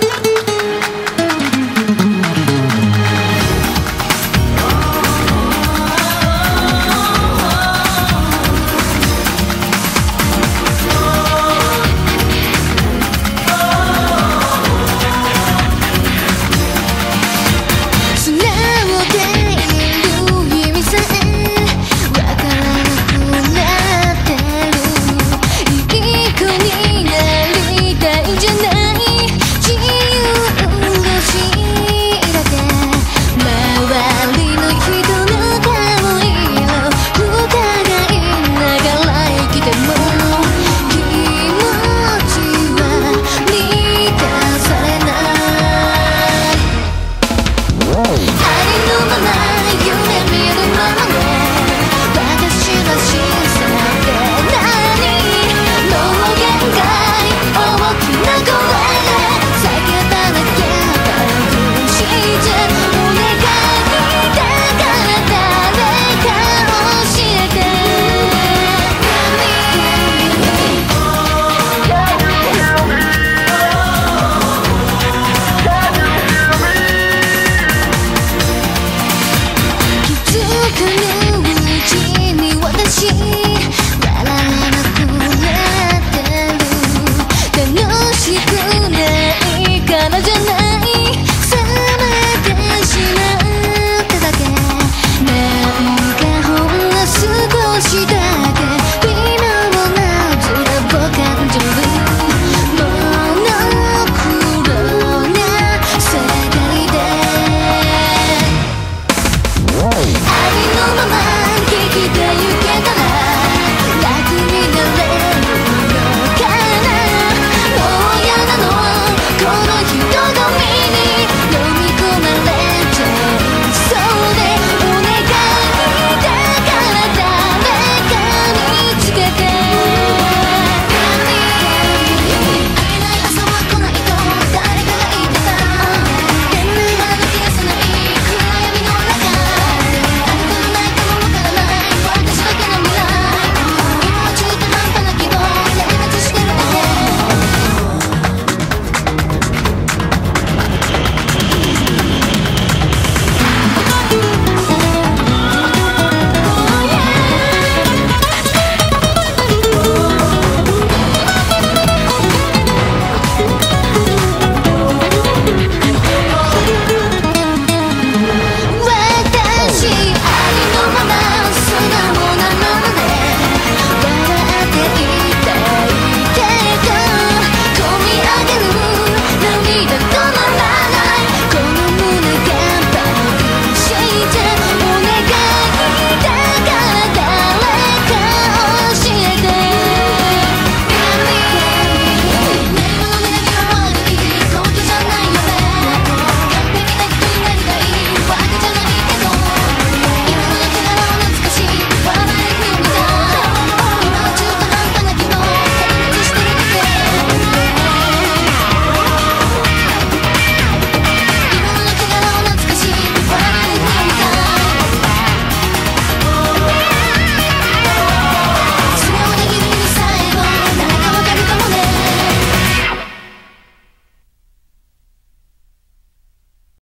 Thank you. しくないからじゃない冷めてしまっただけなかほんの少しだけ微妙な感モノクロな世界で愛のまま